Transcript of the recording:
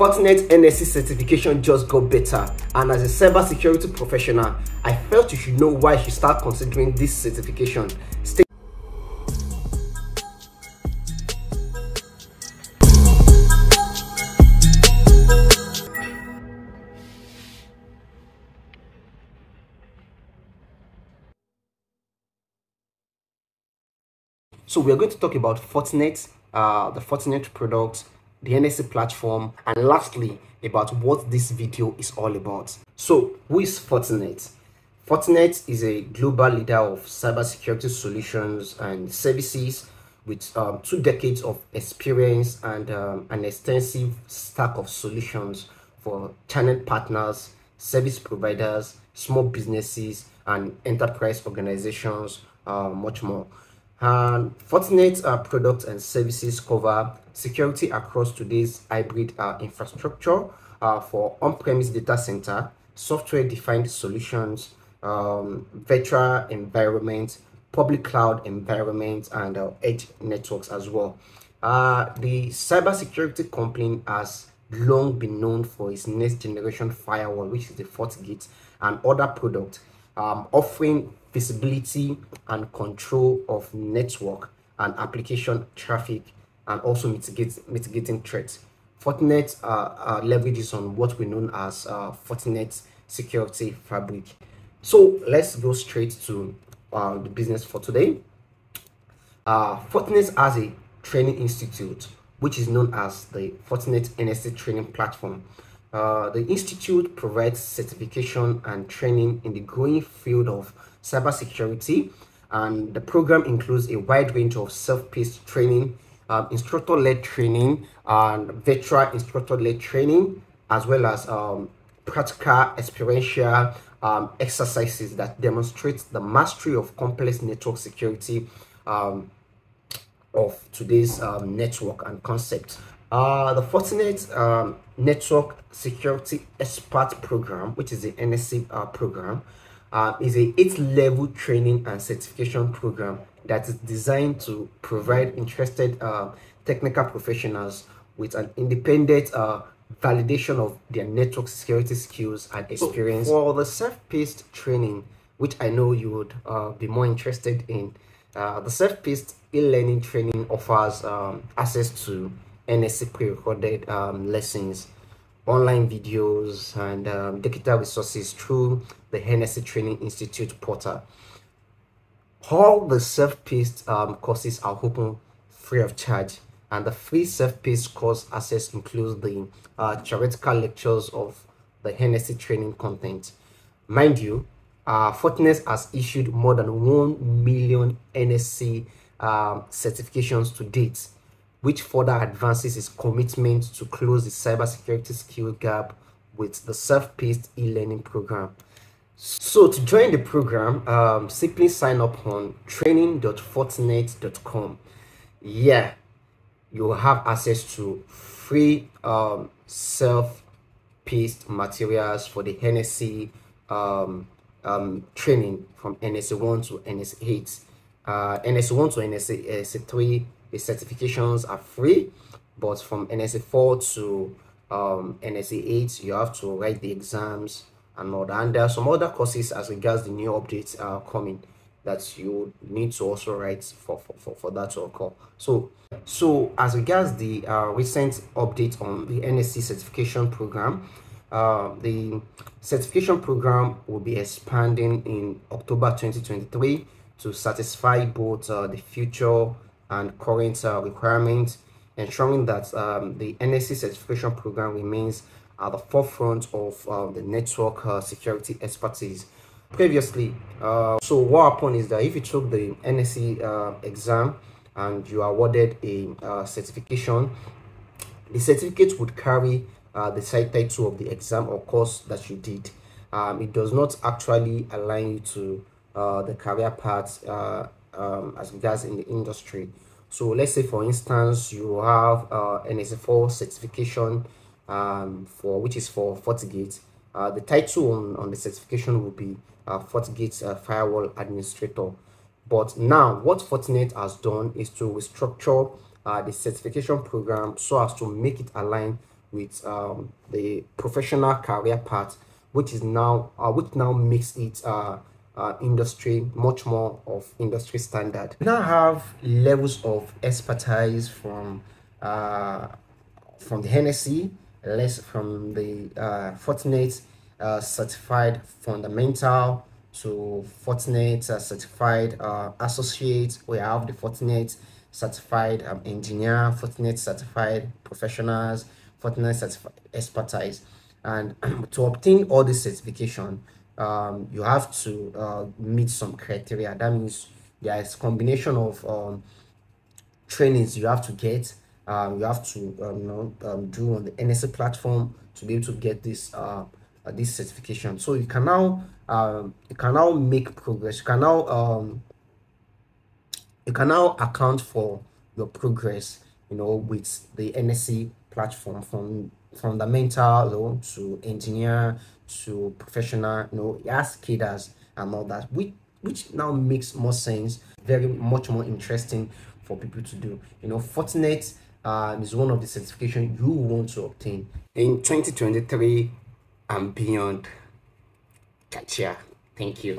Fortinet NSE certification just got better and as a cybersecurity professional, I felt you should know why you should start considering this certification. Stay So we are going to talk about Fortinet, uh, the Fortinet product, the NSE platform, and lastly, about what this video is all about. So who is Fortinet? Fortinet is a global leader of cybersecurity solutions and services with um, two decades of experience and um, an extensive stack of solutions for channel partners, service providers, small businesses, and enterprise organizations, uh, much more. And Fortinet uh, products and services cover security across today's hybrid uh, infrastructure uh, for on-premise data center, software-defined solutions, um, virtual environment, public cloud environment, and uh, edge networks as well. Uh, the cybersecurity company has long been known for its next generation firewall, which is the FortiGate, and other products um, offering visibility and control of network and application traffic and also mitigate, mitigating threats. Fortinet uh, uh, leverages on what we know as uh, Fortinet security fabric. So let's go straight to uh, the business for today. Uh, Fortinet has a training institute, which is known as the Fortinet NSE training platform. Uh, the institute provides certification and training in the growing field of cybersecurity, and the program includes a wide range of self-paced training, um, instructor-led training, and virtual instructor-led training, as well as um, practical experiential um, exercises that demonstrate the mastery of complex network security um, of today's um, network and concept. Uh, the Fortinet um, Network Security Expert Program, which is the NSE uh, program, uh, is a eight-level training and certification program that is designed to provide interested uh, technical professionals with an independent uh, validation of their network security skills and experience. So for the self-paced training, which I know you would uh, be more interested in, uh, the self-paced e-learning training offers um, access to NSE pre-recorded um, lessons, online videos, and um, digital resources through the NSE Training Institute portal. All the self-paced um, courses are open free of charge, and the free self-paced course access includes the uh, theoretical lectures of the NSE training content. Mind you, uh, Fortinet has issued more than 1 million NSE um, certifications to date which further advances his commitment to close the cybersecurity skill gap with the self-paced e-learning program. So to join the program, um, simply sign up on training.fortinet.com. Yeah, you will have access to free um, self-paced materials for the NSE um, um, training from NSE 1 to NSE 8. Uh, NSE 1 to NSE 3 the certifications are free but from NSE 4 to um, NSE 8 you have to write the exams and all that. And there are some other courses as regards the new updates are coming that you need to also write for for, for, for that to occur. So so as regards the uh, recent update on the NSE certification program uh, the certification program will be expanding in October 2023 to satisfy both uh, the future and current uh, requirements, ensuring that um, the NSE certification program remains at the forefront of uh, the network uh, security expertise. Previously, uh, so what happened is that if you took the NSE uh, exam and you awarded a uh, certification, the certificate would carry the site title of the exam or course that you did. Um, it does not actually align you to the career path um, as regards in the industry. So let's say for instance you have uh, NSE4 certification um, for which is for FortiGate. Uh, the title on, on the certification will be uh, FortiGate uh, Firewall Administrator. But now what Fortinet has done is to restructure uh, the certification program so as to make it align with um, the professional career path, which is now uh, which now makes it uh, uh, industry much more of industry standard. We now have levels of expertise from uh, from the NSE, less from the uh, Fortinet uh, certified fundamental to Fortinet uh, certified uh, associate. We have the Fortinet certified um, engineer, Fortinet certified professionals, Fortinet certified expertise. And to obtain all this certification, um, you have to uh, meet some criteria. That means there is combination of um, trainings you have to get. Um, you have to um, you know um, do on the NSE platform to be able to get this uh, uh, this certification. So you can now um, you can now make progress. You can now you can now account for your progress. You know with the NSE platform from fundamental to engineer to professional, you know, as cadres and all that, which which now makes more sense, very much more interesting for people to do. You know, Fortinet uh, is one of the certification you want to obtain in 2023 and beyond. Gotcha. Thank you.